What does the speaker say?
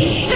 Yeah.